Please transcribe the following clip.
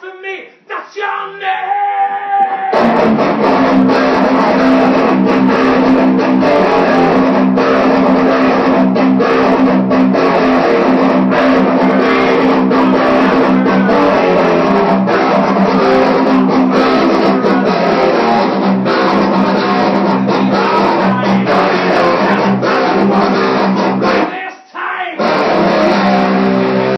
blasphemy!